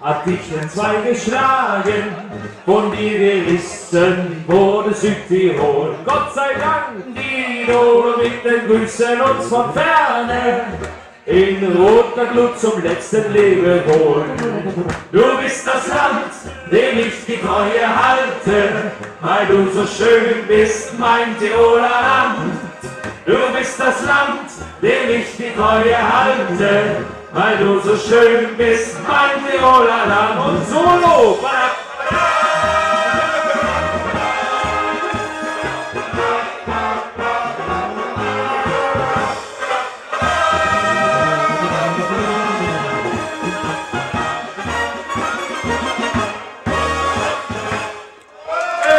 hat dich zwei geschlagen, von dir gerissen wurde Südtirol. Gott sei Dank, die Dolomiten grüßen uns von ferne, in roter Glut zum letzten Lebewohl. Du bist das Land, dem ich die Treue halte, weil du so schön bist, mein Tiroler Land. Das Land, dem ich die Treue halte, weil du so schön bist, mein Tiroler Land. Und Solo!